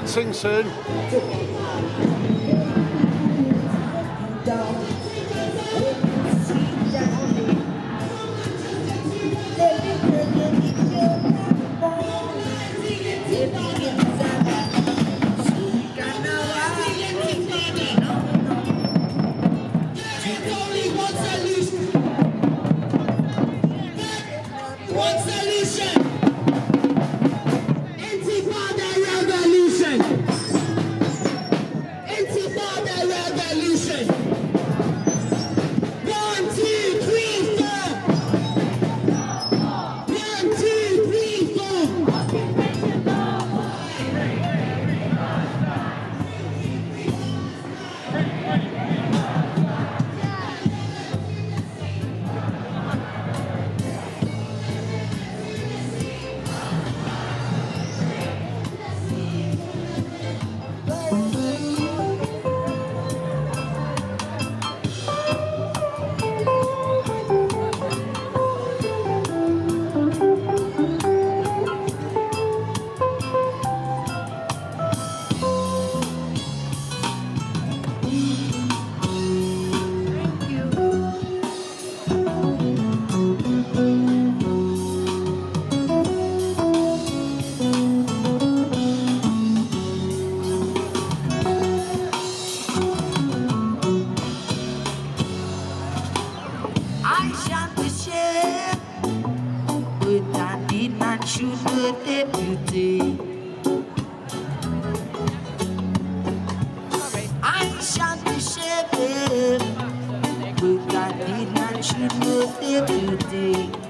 dancing soon. should put their. I shan't be shaken, but I did not should put their beauty.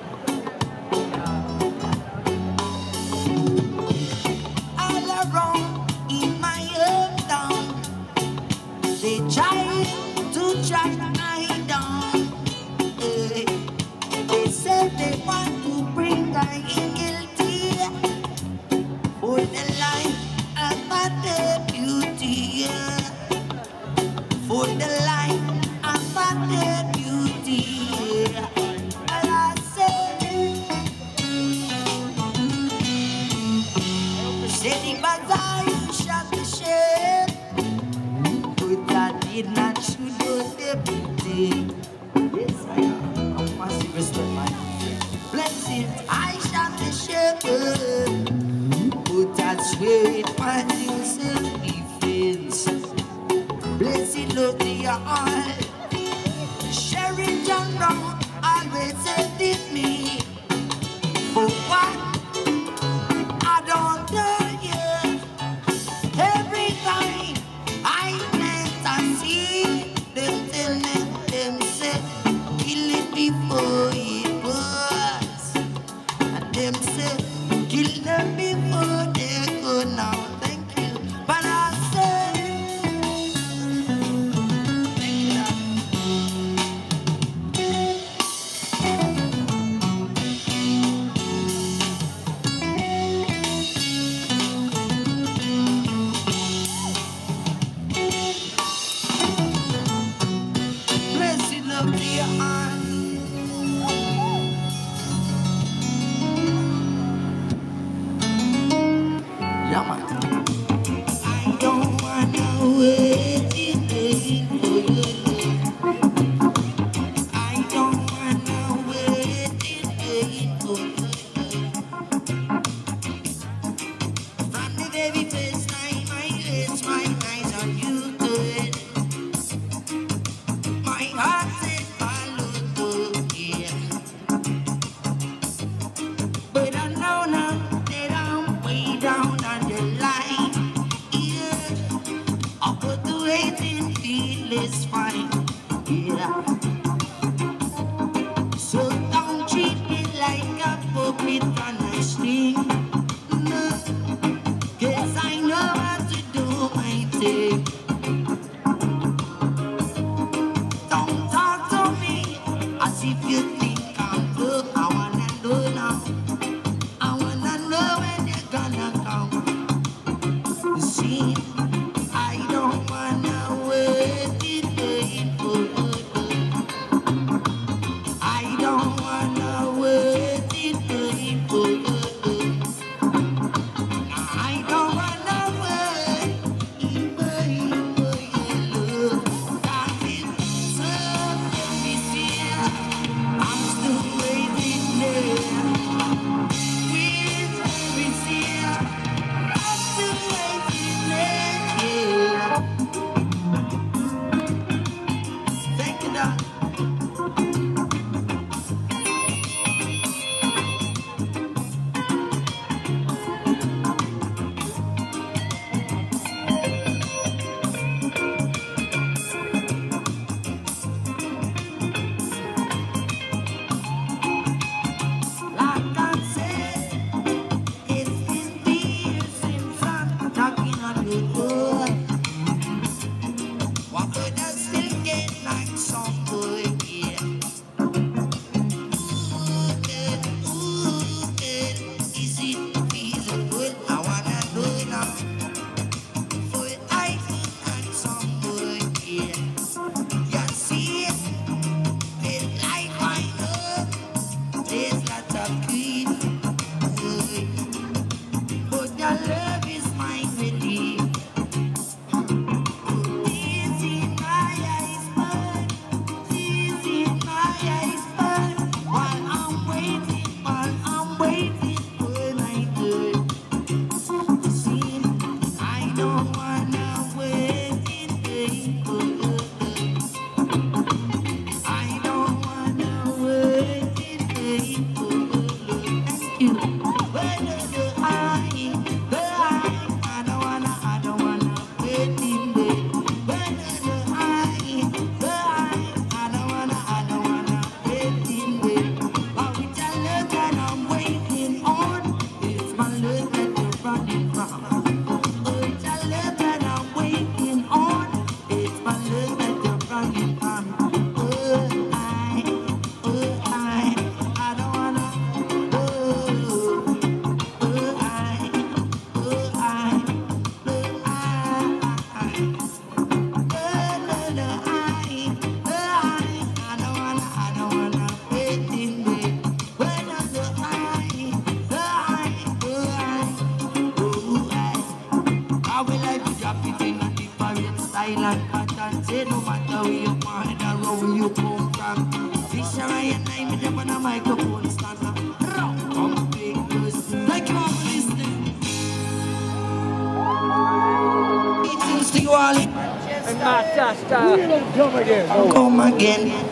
Come again. Come again.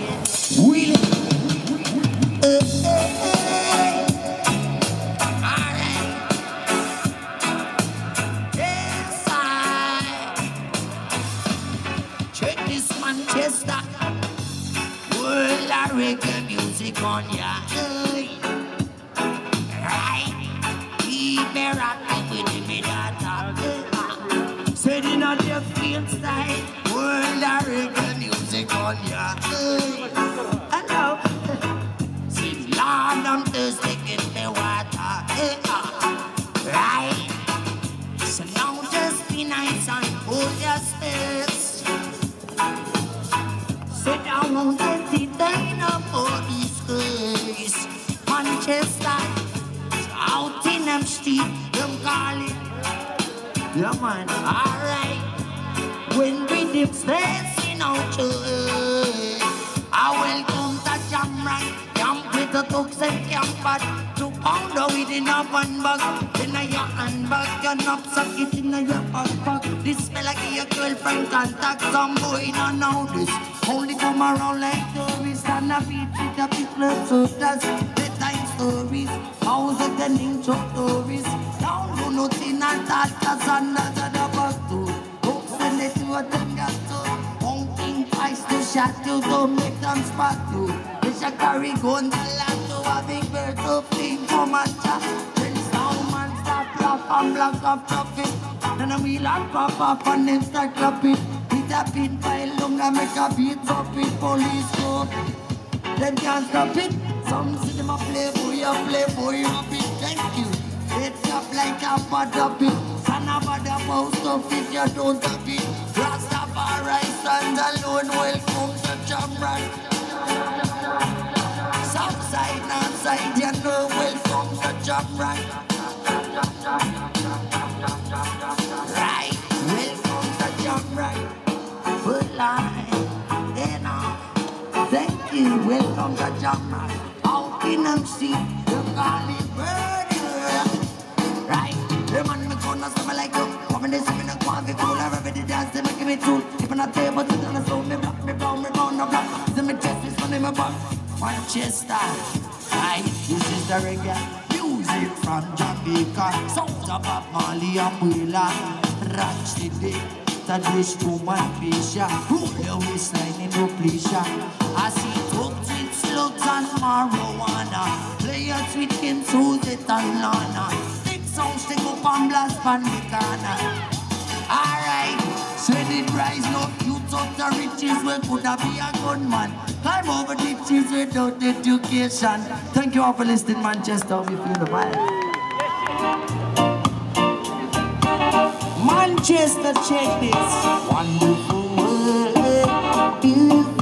Camper. Two pounder within a one bag, in a your handbag, your knapsack, it in a your backpack. This smell like your girlfriend contact, some boy don't know this. Only come around like tourists and a beat with the people so that's bedtime stories. House of the ninja tourists. Don't do nothing and that cause another the back to. Books and they do what them got to. Honking twice to shot you, don't make them spot you. They shall carry gun the land to a big bird for my chat. Then sound man and block up traffic. Then a wheel and pop up and start clapping. Hit a pin pile long and make a beat up it police go. Them can't stop it. Some see play boy, play boy, a bit thank you. It's up like a bad up it. Son of a most of it, you don't have it. Rastafari stand alone, welcome to Jamrock. South side, side, you know, welcome to Jamrock. Right, Right, welcome to Jamrock. Full line, you know. Thank you, welcome to Jamrock. Out in you call it murder. Right, the man me gonna smell like you. Me no want to be cool. I ready to dance, they give me. If I not table, sit on the stone, me block, me brown, me brown, no block. See me chest, spun in my. Manchester, right, this is the reggae. Music from Jamaica, sounds of Bob Marley and Wheeler. Ranch the day, that wish to my patient. Roll your waistline in no pleasure. I see folks with slugs and marijuana. Players with Kim Suzette and Lana. Big sound stick up and blast pan the. Youth of the riches. Well, could I be a good gunman? Climb over ditches without education. Thank you all for listening, Manchester. We feel the vibe. Manchester, check this. Wonderful world, beautiful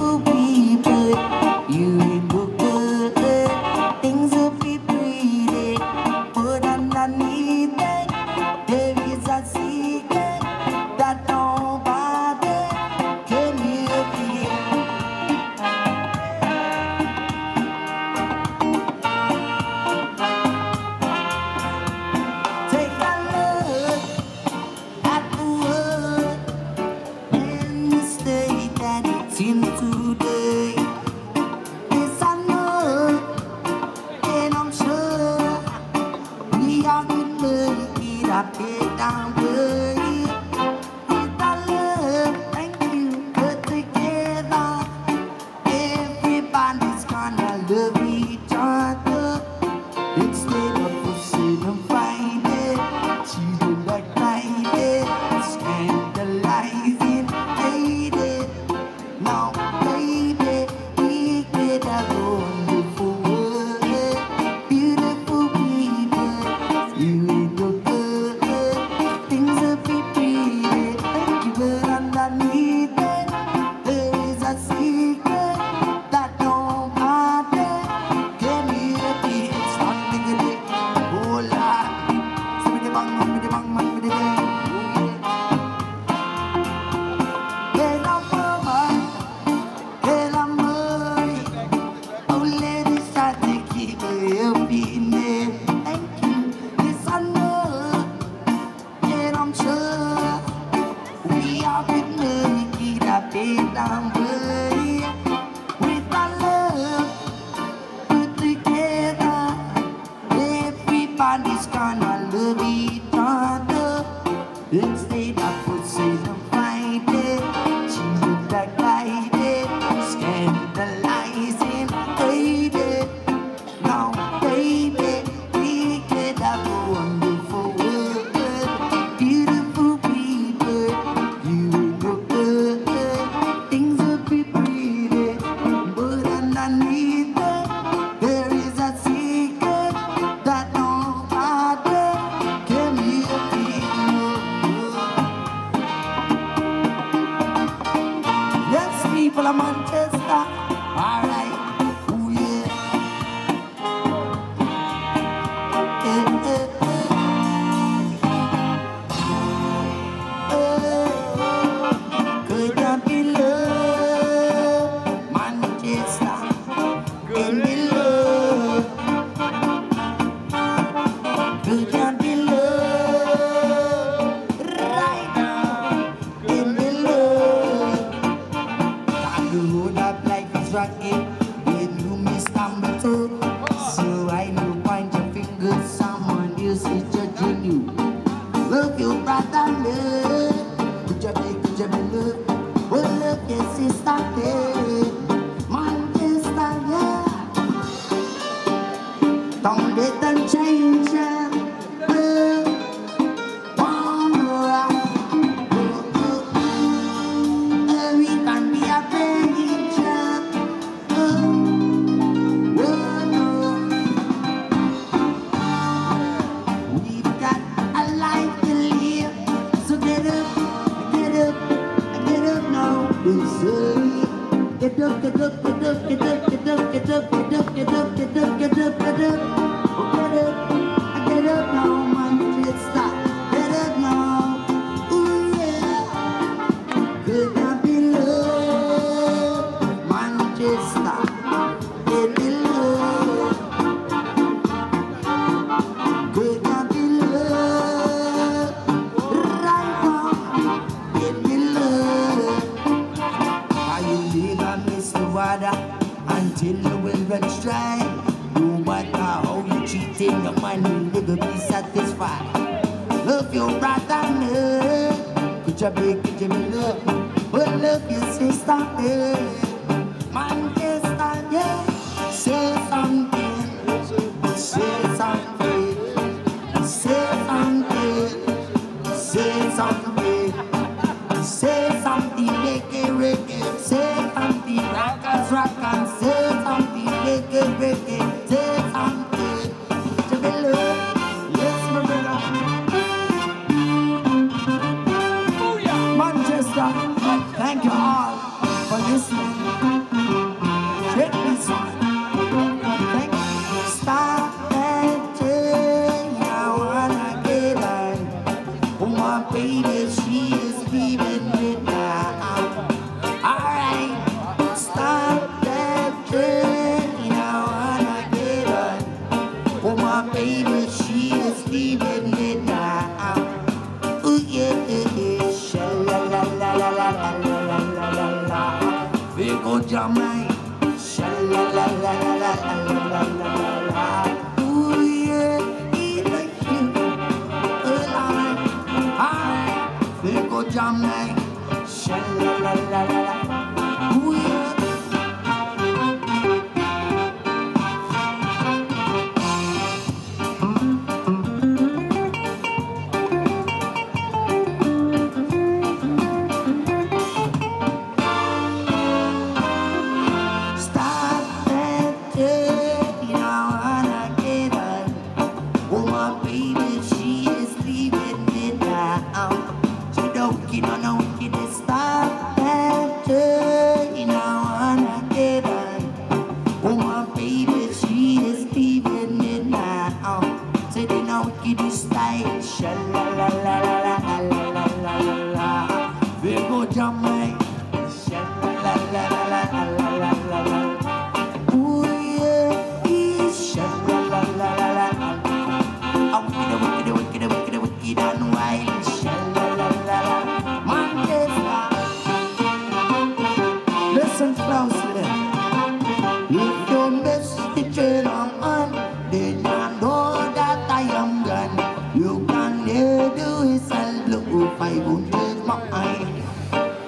500 mile.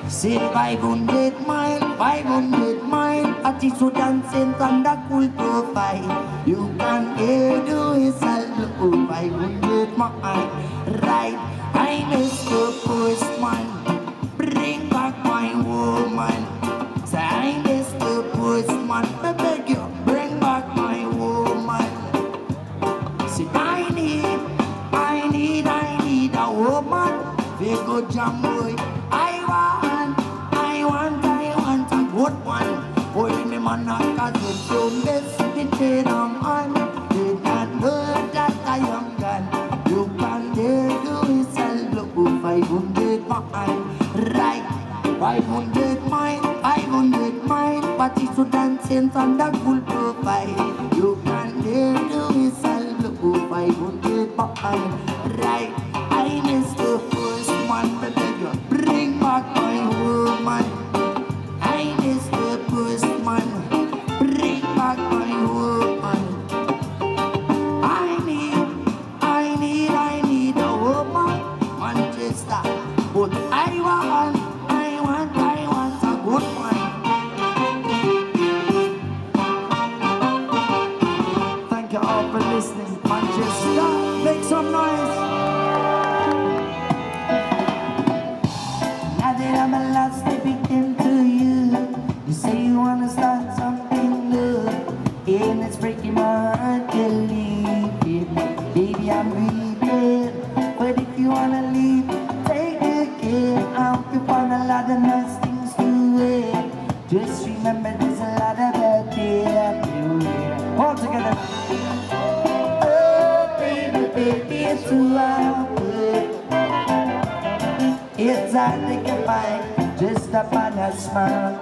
Say 500 mile, 500 mile. Attitude and sense and the cool profile. You can hear the whistle, 500 mile. Right, I know. boy. I want, I want, I want a good one. Boy, me man not cause it don't miss the chain I'm on. Did not heard that I am gone. You can dare to whistle, look, 500 mine. Right, 500 mine, 500 mine. But it's so dancing on full Just remember, there's a lot of bad there. All together. Oh, baby, baby, it's too awkward. It's hard to get by just upon a smile.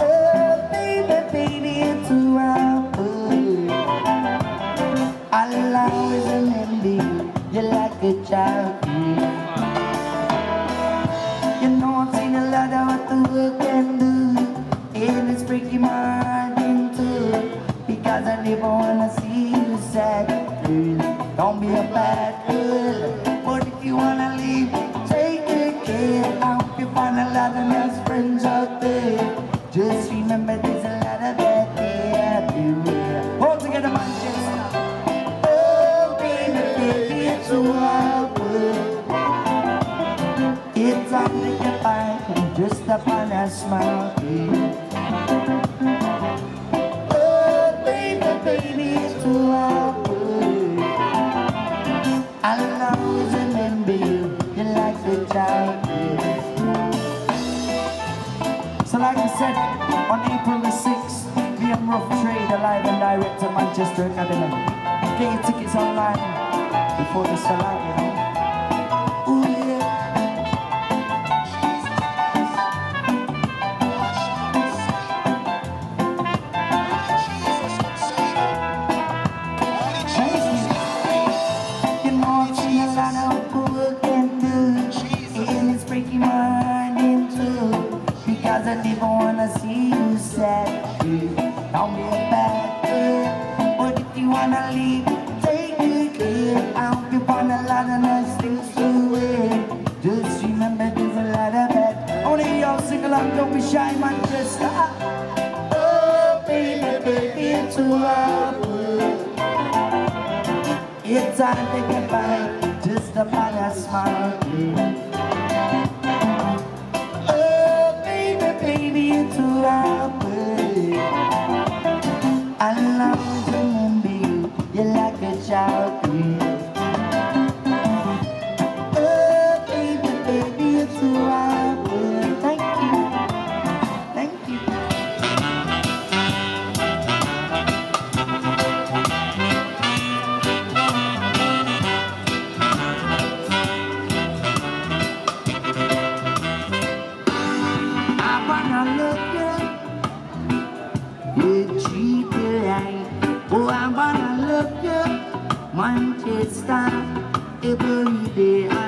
Oh, baby, baby, it's too awkward. I'll always remember you. You're like a child. Never wanna see you sad, girl. Don't be a bad girl, but if you wanna leave, take good care. I hope you find a lot of nice friends out there. Just remember, there's a lot of bad there everywhere. All together, Manchester. Oh, baby, baby, it's so awkward. It's hard to get by just upon a smile. Oh, So, like I said, on April the 6th, me and Ruff Trade live and direct at Manchester Academy. Get your tickets online before the sell you know. Sad Don't be a bad girl But if you wanna leave, take good care. I hope you find a lot of nice things to wear. Just remember there's a lot of bad. Only y'all sing along, don't be shy, Manchester Oh, baby, baby, it's too hard it's hard to get by. Just a upon a smile. Oh, baby, baby, it's too awkward. comigo. Manchester, every day and every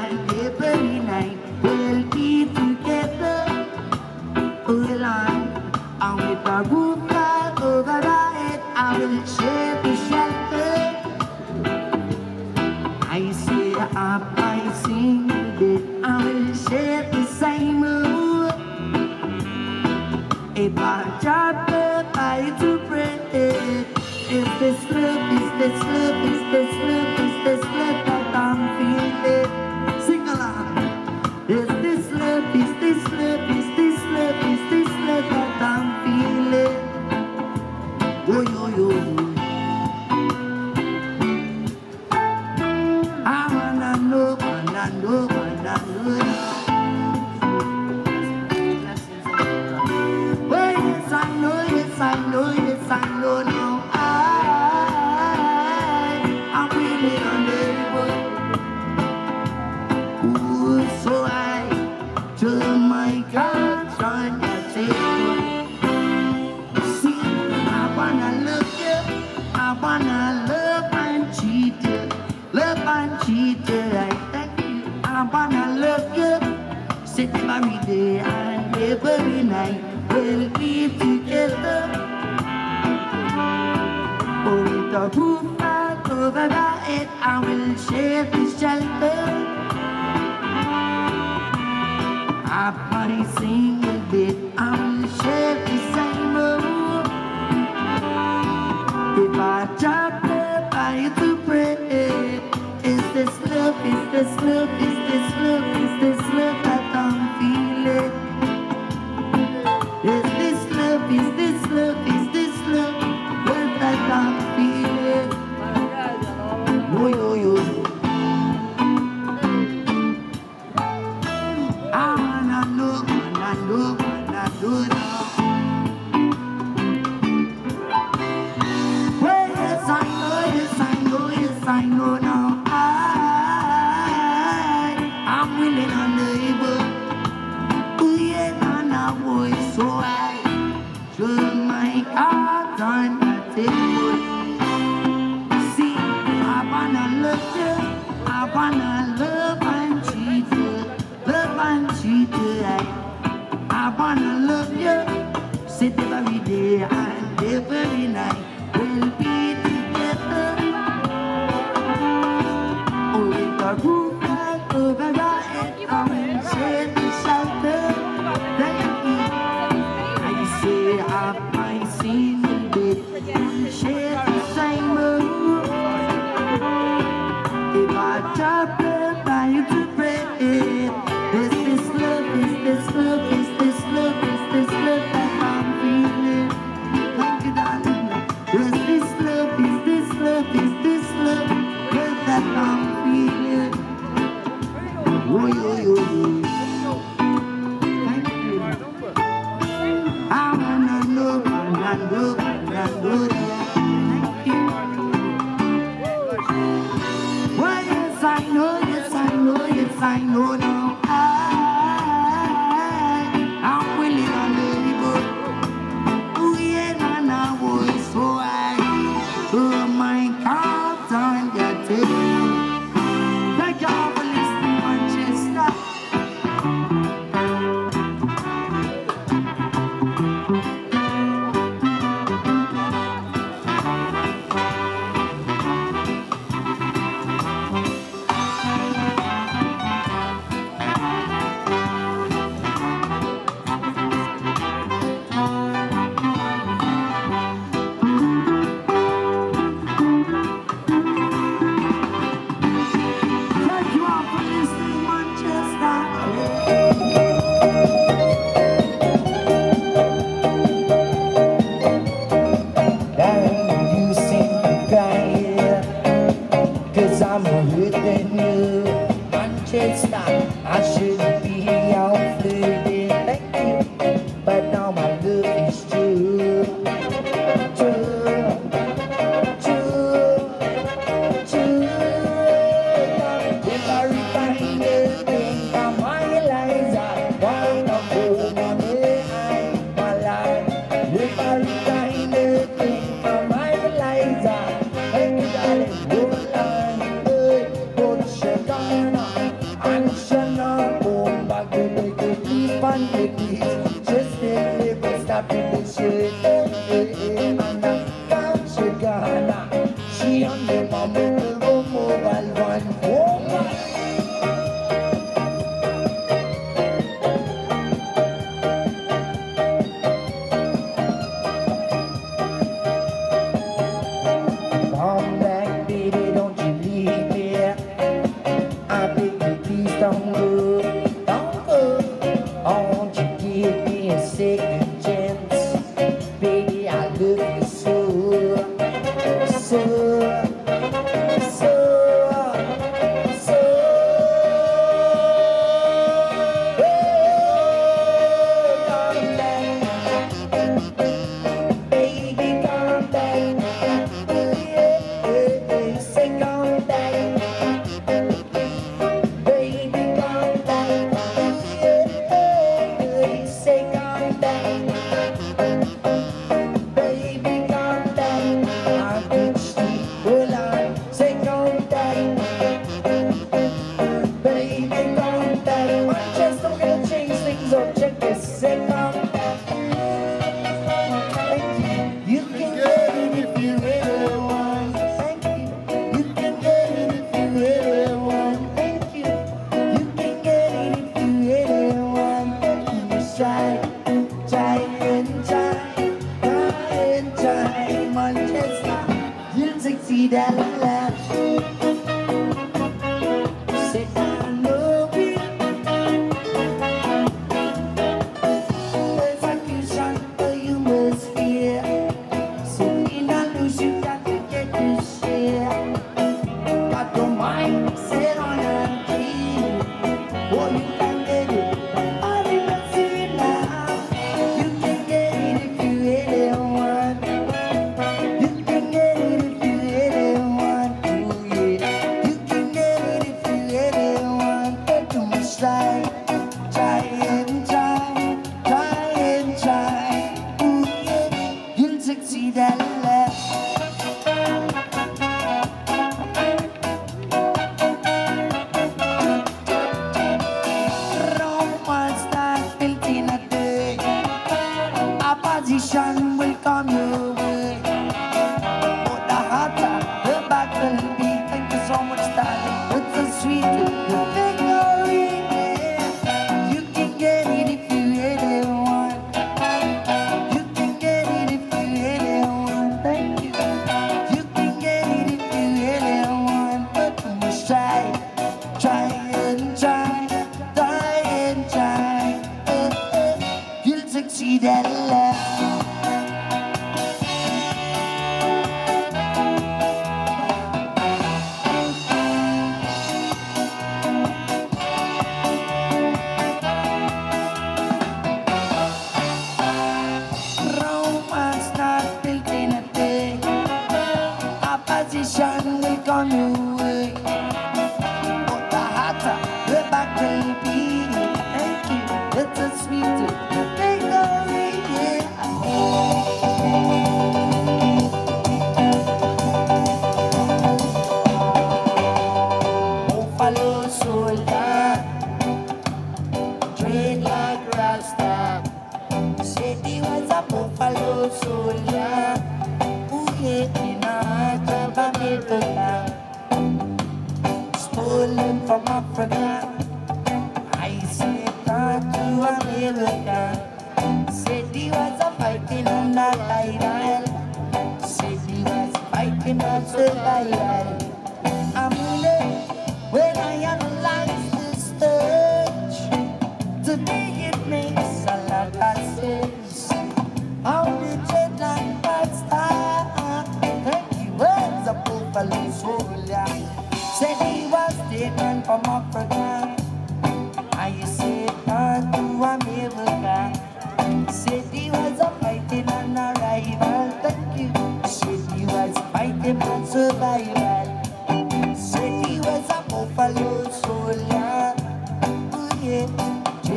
Baby,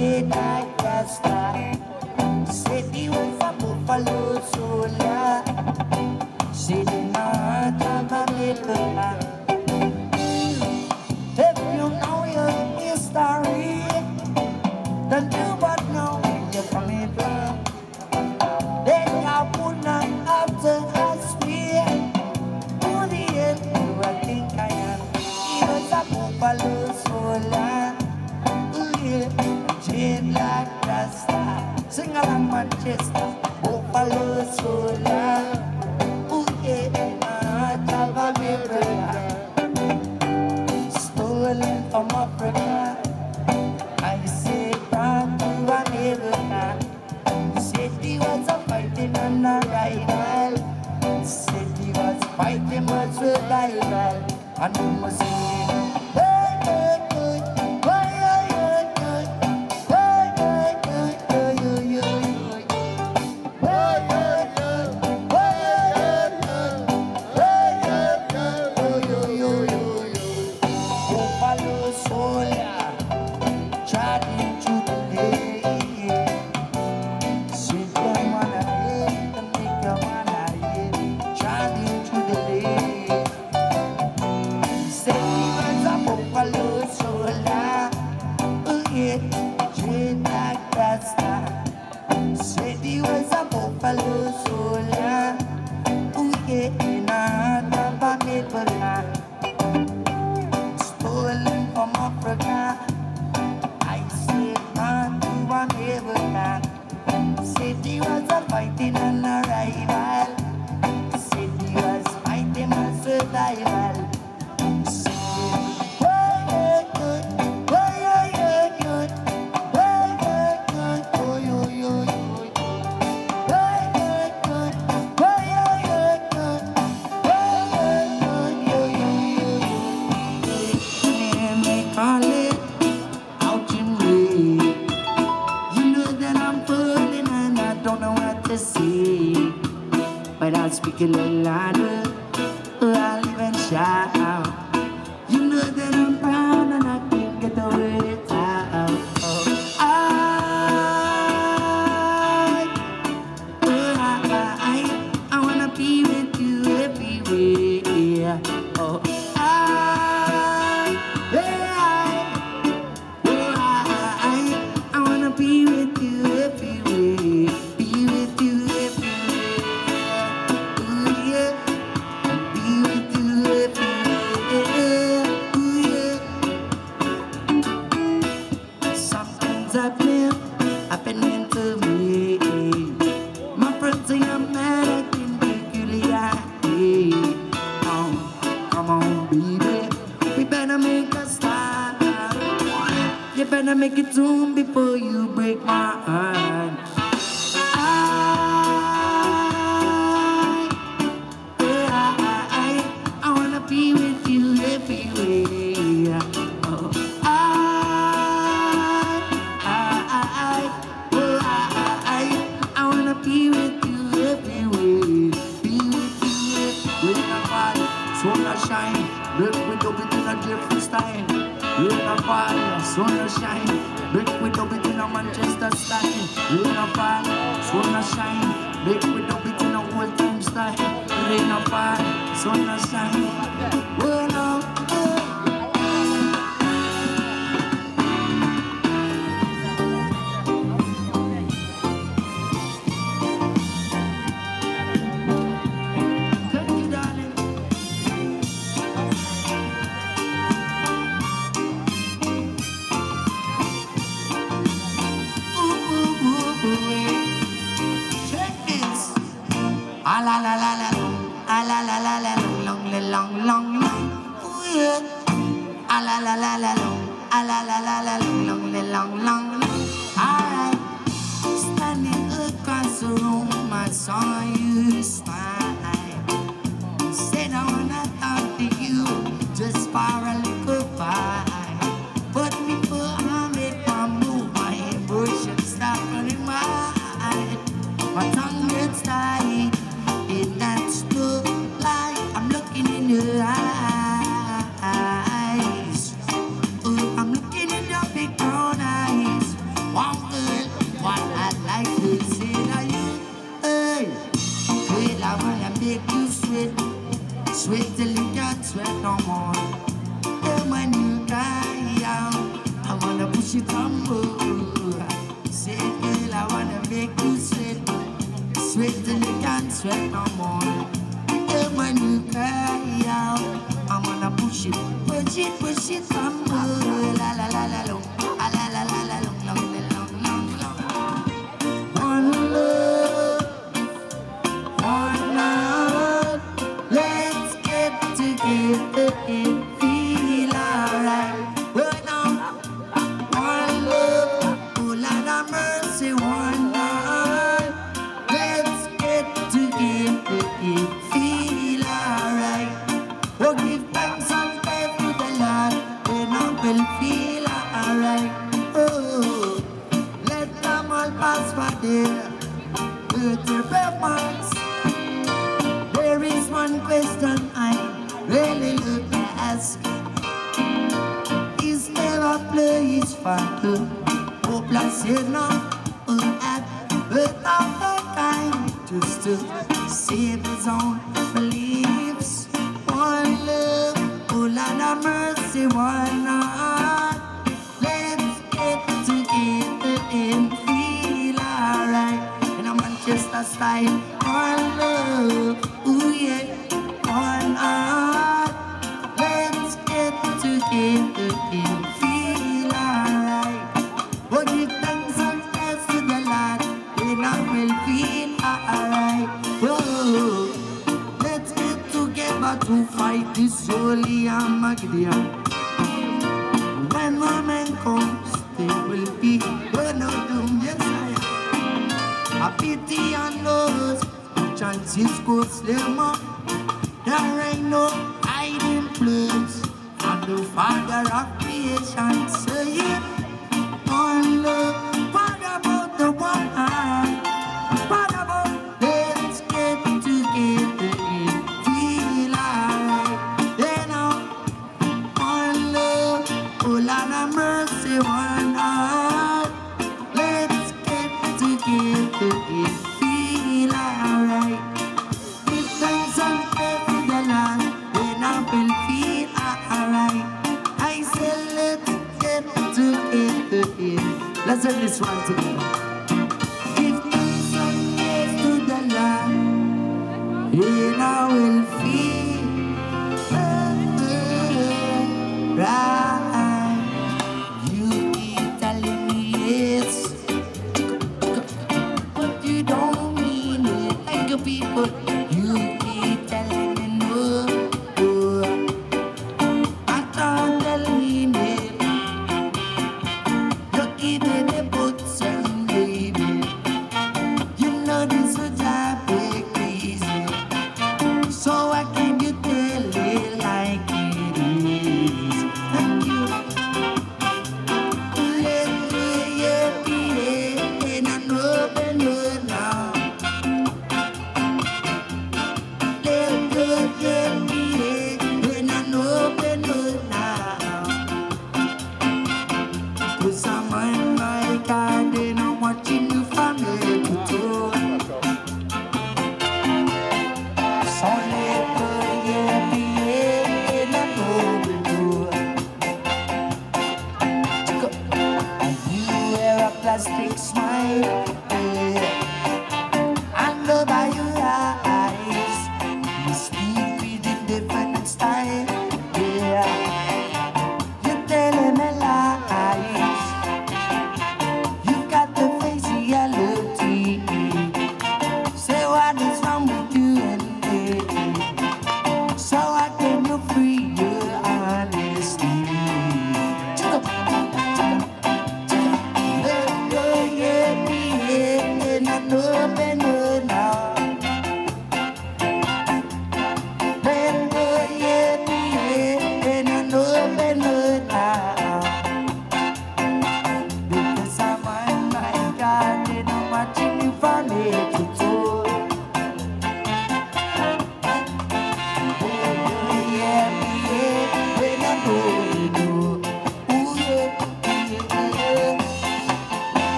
midnight fiesta City with a buffalo sola Sino na tamamit ko na anh mà xin fall, sun a shine. Make we dub it in a different style. Rain a fall, sun a shine. Make we dub it in a Manchester style. Rain a fall, sun a shine. Make we dub it in a old time style. Rain a fall, sun a shine. Well,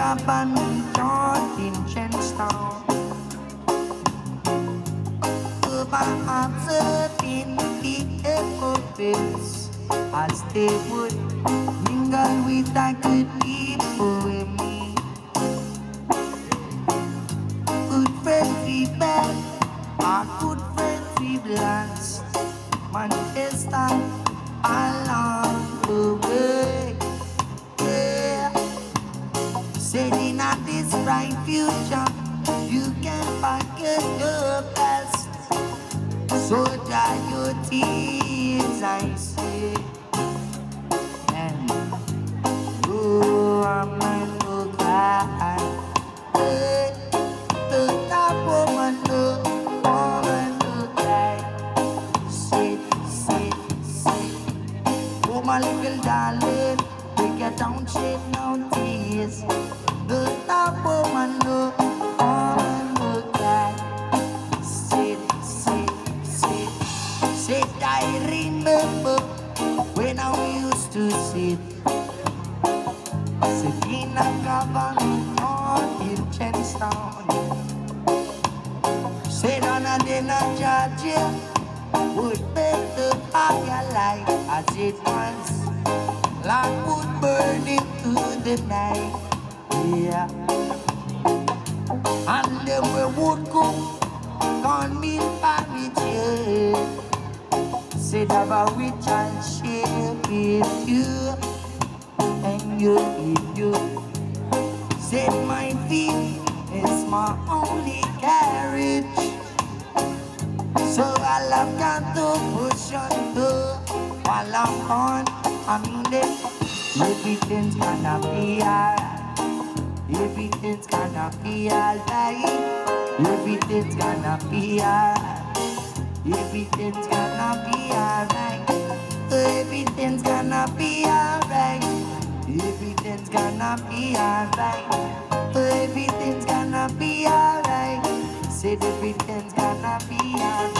laban Jordan in Überhaupt in the echoes As they would mingle with the good people in me Good friends we met, our good friends we blast Manifest future you can forget your past. So dry your tears, I Jim would make the fire light as it once Light would burn into the night, yeah. And then we would cook cornmeal porridge Said about rich and share with you And you, with you. Said my feet is my only so I love got to push on through while I'm on it. Everything's gonna be alright. Everything's gonna be alright. Everything's gonna be alright. Everything's gonna be alright. Everything's gonna be alright. Everything's gonna be alright. Everything's gonna be alright. Said everything's gonna be alright.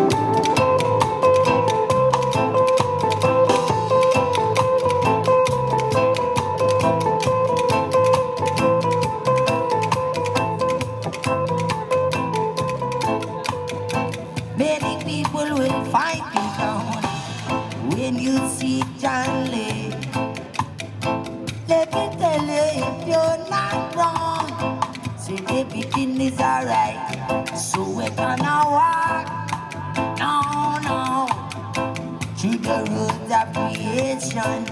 generation.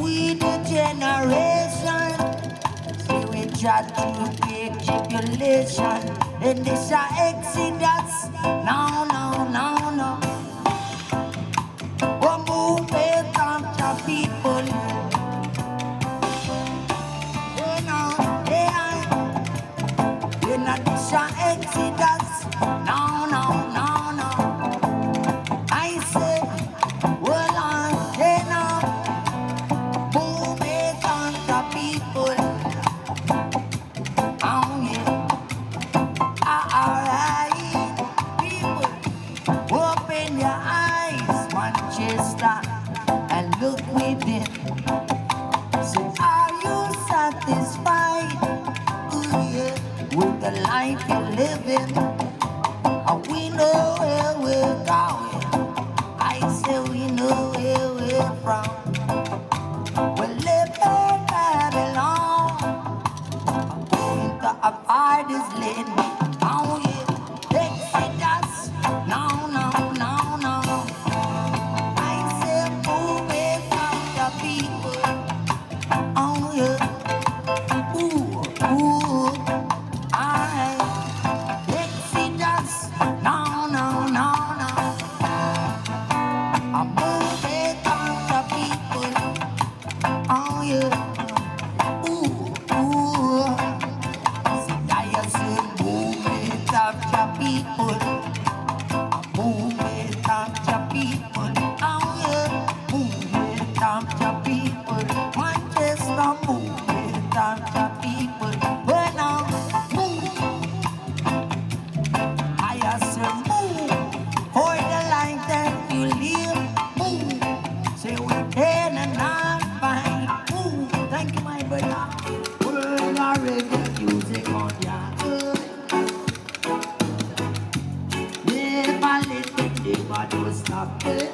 We the generation. See we try to big tribulation. And this is exodus. Now stop.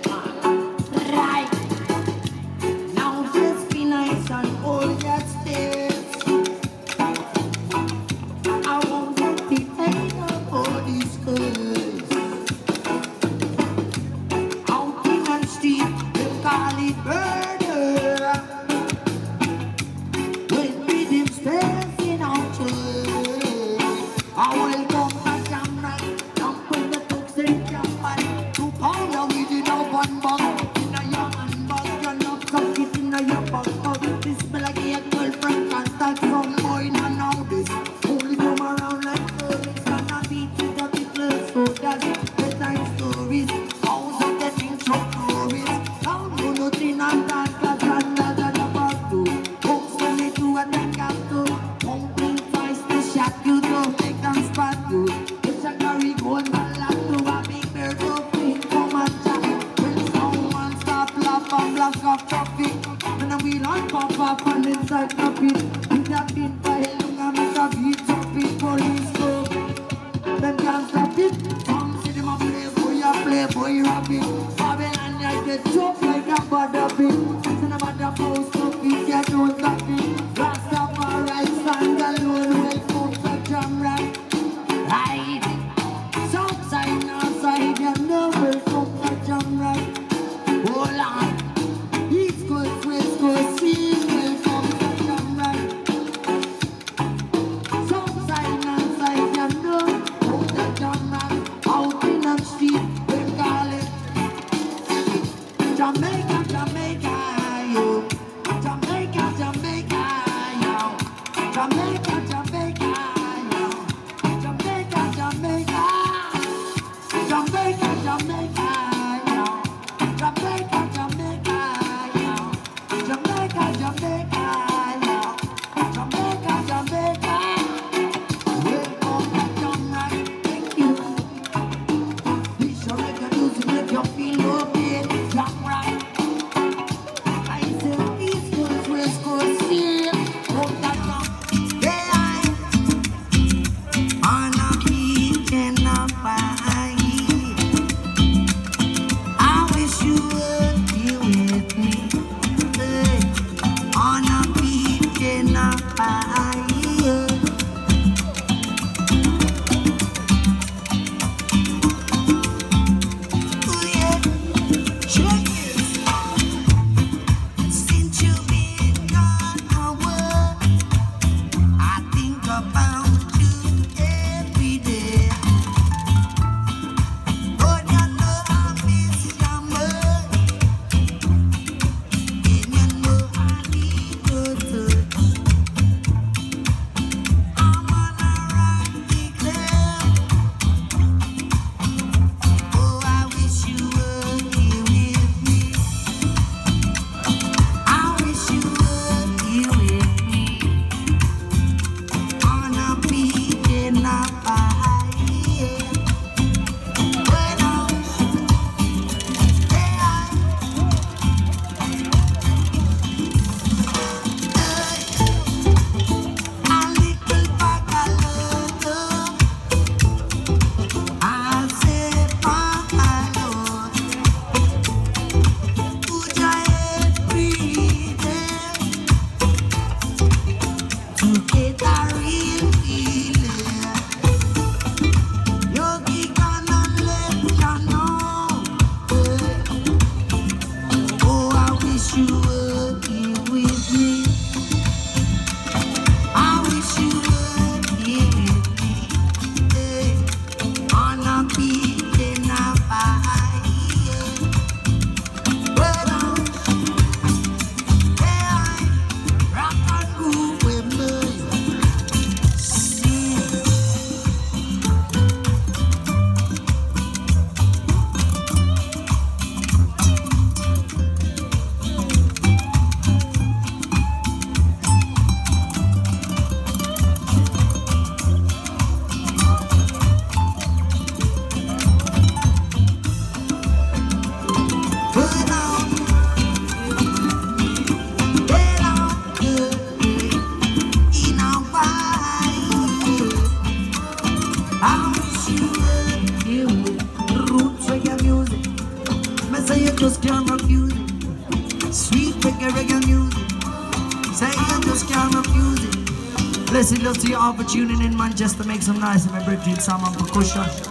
Love to. Make some nice and my birthday, some on percussion.